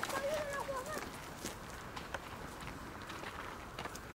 fire!